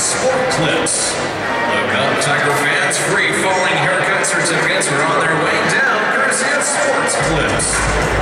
Sport Clips. Look up, Tiger fans. Free falling haircut certificates are on their way down. Courtesy of Sports Clips.